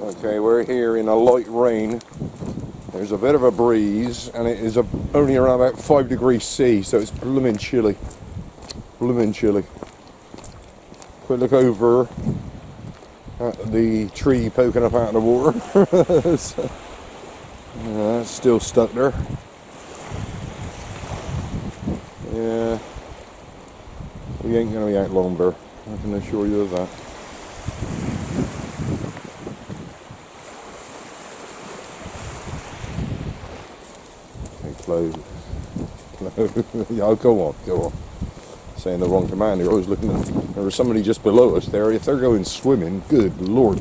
Okay, we're here in a light rain. There's a bit of a breeze, and it is a, only around about five degrees C, so it's blooming chilly. Blooming chilly. Quick look over at the tree poking up out of the water. yeah, it's still stuck there. Yeah, we ain't gonna be out long, Bear. I can assure you of that. Close. yeah, go on, go on. Saying the wrong command You're always looking at there was somebody just below us there. If they're going swimming, good lord.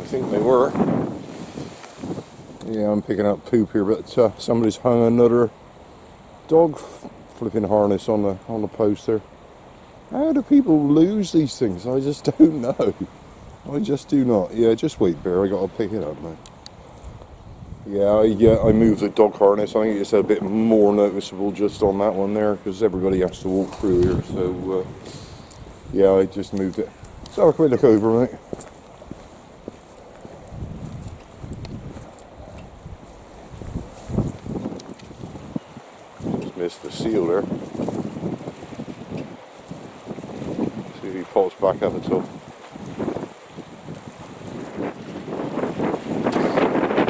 I think they were. Yeah, I'm picking up poop here, but uh, somebody's hung another dog flipping harness on the on the post there. How do people lose these things? I just don't know. I just do not. Yeah, just wait, Bear. I gotta pick it up, man. Yeah, I, yeah, I moved the dog harness. I think it's a bit more noticeable just on that one there because everybody has to walk through here. So, uh, yeah, I just moved it. So have a quick look over, mate. Just missed the seal there. See if he pops back up at all.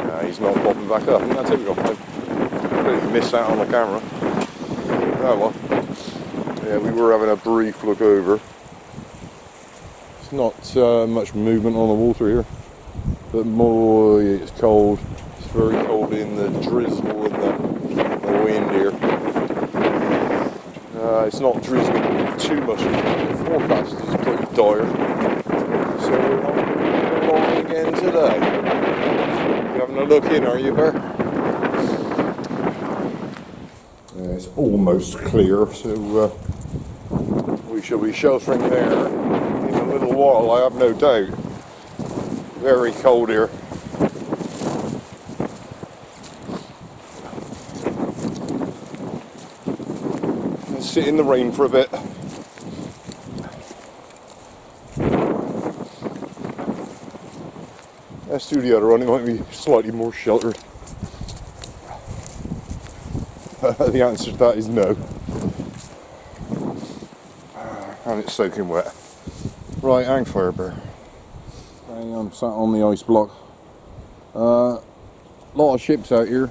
Nah, he's not popping back up. That's typical. I completely missed that on the camera. Oh well. Yeah, we were having a brief look over. It's not uh, much movement on the water here, but boy, it's cold. It's very cold in the drizzle and the, the wind here. Uh, it's not drizzling too much. The forecast is pretty dire. So we're not going to long again today. A look in, are you, Bear? Yeah, it's almost clear, so uh, we shall be sheltering there in a little while, I have no doubt. Very cold here. Let's sit in the rain for a bit. Let's do the other one, it might be slightly more sheltered. the answer to that is no. And it's soaking wet. Right, hang fire bear. Okay, I'm sat on the ice block. A uh, lot of ships out here.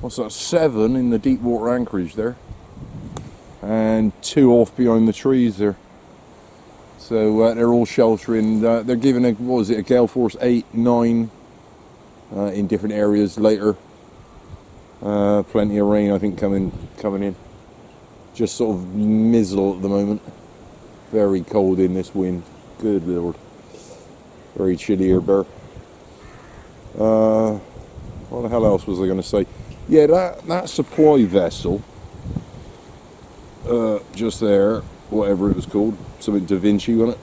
What's that? Seven in the deep water anchorage there. And two off behind the trees there. So uh, they're all sheltering. Uh, they're giving a, what was it, a gale force 8, 9 uh, in different areas later. Uh, plenty of rain, I think, coming coming in. Just sort of mizzle at the moment. Very cold in this wind. Good lord. Very chilly here, Bear. Uh, what the hell else was I going to say? Yeah, that, that supply vessel, uh, just there, whatever it was called, something Da Vinci on it,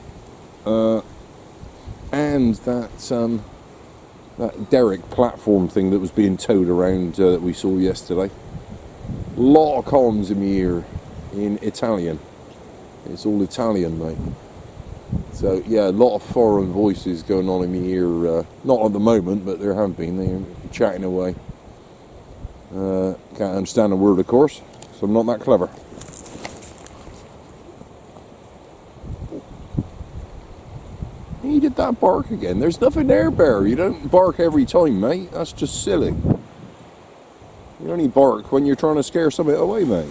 uh, and that um, that derrick platform thing that was being towed around uh, that we saw yesterday. Lot of comms in the ear in Italian. It's all Italian, mate. So yeah, a lot of foreign voices going on in the ear. Uh, not at the moment, but there have been. They're chatting away. Uh, can't understand a word, of course, so I'm not that clever. Bark again. There's nothing there, Bear. You don't bark every time, mate. That's just silly. You only bark when you're trying to scare somebody away, mate.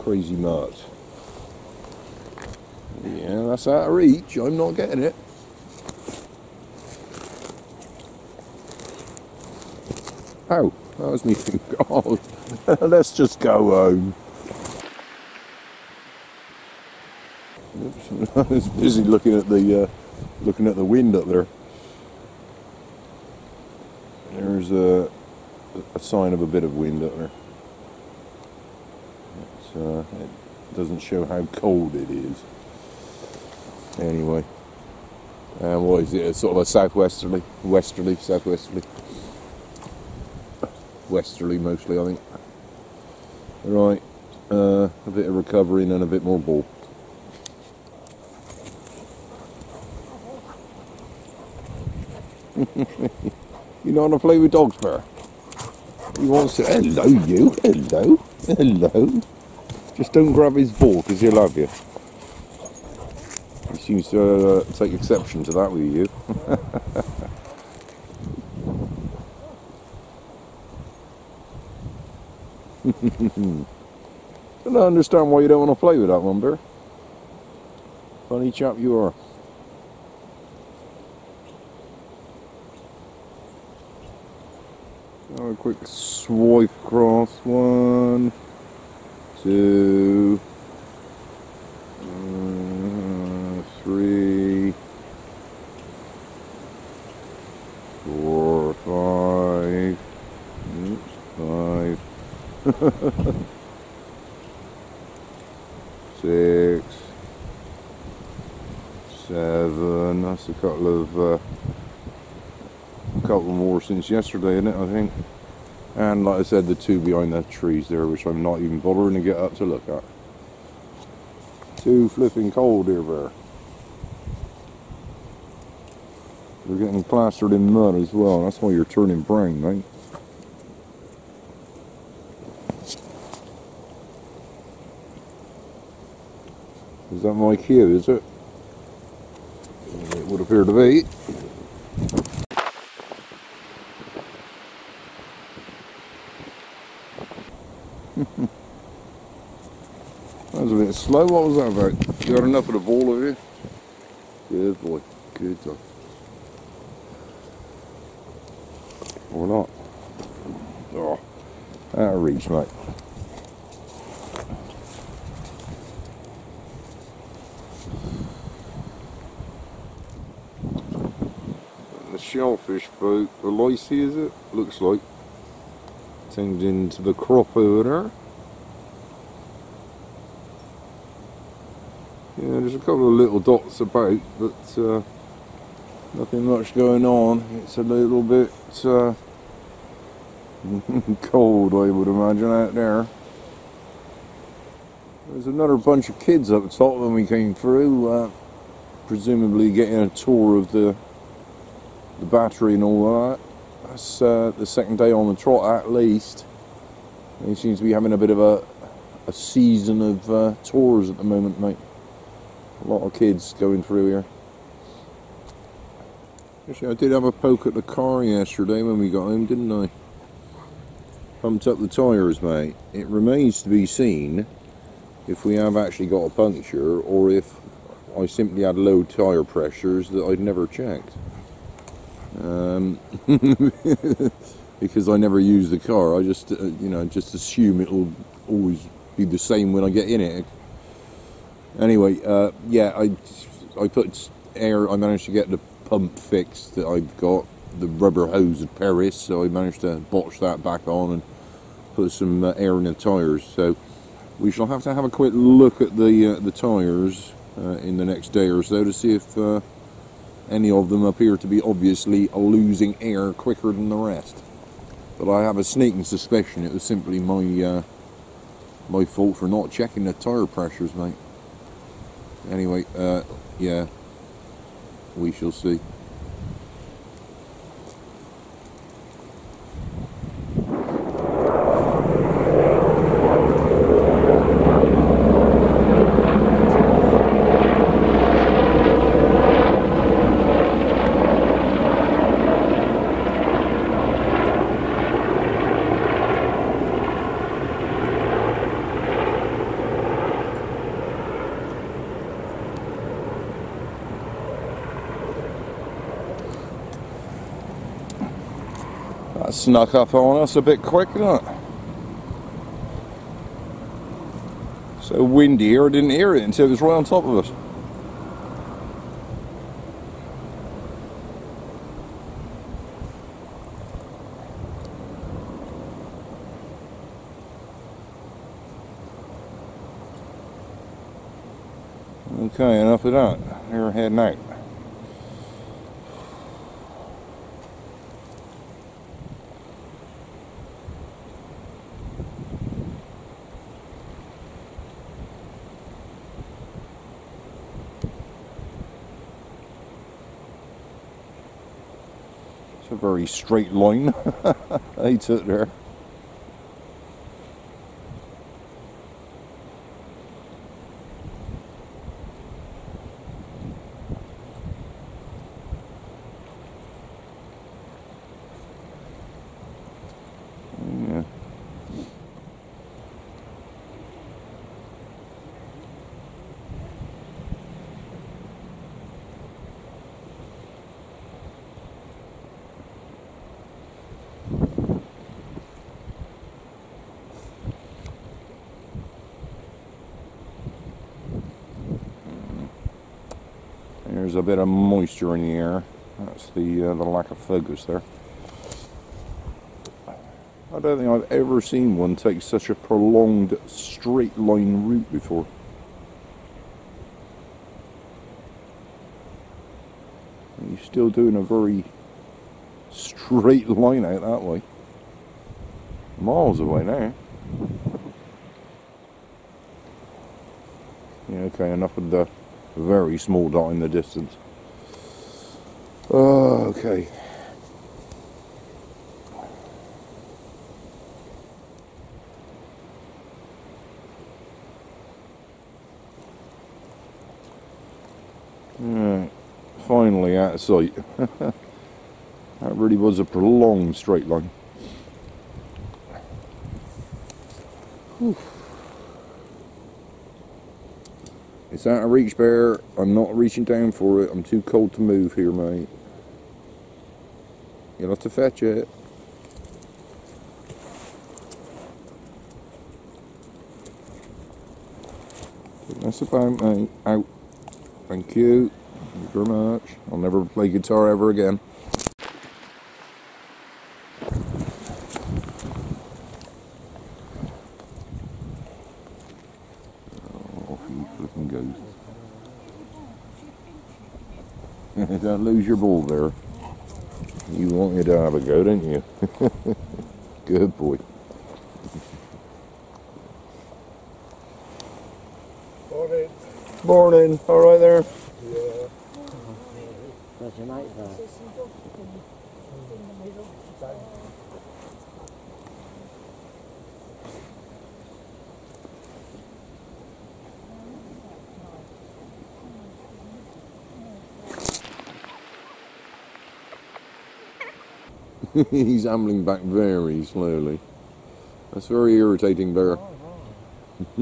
Crazy mutt. Yeah, that's out of reach. I'm not getting it. Oh, that was me. God, let's just go home. Oops, I was busy looking at the uh, looking at the wind up there. There's a, a sign of a bit of wind up there. Uh, it doesn't show how cold it is. Anyway, and what is it? It's sort of a southwesterly, westerly, southwesterly, westerly mostly, I think. Right, uh, a bit of recovery and a bit more ball. you know how to play with dogs, Bear? He wants to. Hello, you. Hello. Hello. Just don't grab his ball because he'll love you. He seems to uh, take exception to that with you. I don't understand why you don't want to play with that one, Bear. Funny chap you are. Have a quick swipe across. One, two, uh, three, four, five, oops, five, six, seven. That's a couple of. Uh, couple more since yesterday, isn't it? I think. And like I said, the two behind the trees there, which I'm not even bothering to get up to look at. Too flipping cold here, Bear. We're getting plastered in mud as well. That's why you're turning brown, mate. Is that my cue, is it? It would appear to be. That was a bit slow. What was that about? You got enough of the ball of you? Good boy. Good dog. Or not. Oh, out of reach, mate. The shellfish boat, the Lacey is it? Looks like. Turned into the crop there. Yeah, there's a couple of little dots about, but uh, nothing much going on. It's a little bit uh, cold, I would imagine, out there. There's another bunch of kids up top when we came through, uh, presumably getting a tour of the the battery and all that. That's uh, the second day on the trot, at least. He seems to be having a bit of a a season of uh, tours at the moment, mate. A lot of kids going through here. Actually, I did have a poke at the car yesterday when we got home, didn't I? Pumped up the tyres, mate. It remains to be seen if we have actually got a puncture or if I simply had low tyre pressures that I'd never checked. Um, because I never use the car, I just, uh, you know, just assume it'll always be the same when I get in it. Anyway, uh, yeah, I I put air. I managed to get the pump fixed that I've got the rubber hose at Paris, so I managed to botch that back on and put some uh, air in the tyres. So we shall have to have a quick look at the uh, the tyres uh, in the next day or so to see if uh, any of them appear to be obviously losing air quicker than the rest. But I have a sneaking suspicion it was simply my uh, my fault for not checking the tyre pressures, mate. Anyway, uh, yeah, we shall see. Snuck up on us a bit quick, didn't it? So windy here, I didn't hear it until it was right on top of us. Okay, enough of that. We're heading out. A very straight line. I took there. There's a bit of moisture in the air. That's the uh, the lack of focus there. I don't think I've ever seen one take such a prolonged straight line route before. And He's still doing a very straight line out that way. Miles away now. Yeah, okay, enough with the very small dot in the distance. Okay. Right, finally out of sight. that really was a prolonged straight line. Whew. It's out of reach, Bear. I'm not reaching down for it. I'm too cold to move here, mate. You'll have to fetch it. That's about mate. Out. Thank you. Thank you very much. I'll never play guitar ever again. Off you flipping goes. Don't lose your ball there. You wanted to have a go, didn't you? Good boy. Morning. Morning. All right there. Yeah. Where's your mate there? He's ambling back very slowly. That's very irritating, Bear.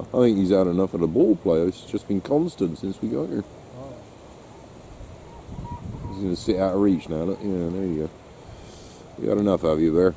I think he's had enough of the ball play. It's just been constant since we got here. He's going to sit out of reach now. Look, yeah, there you go. You got enough, have you, Bear?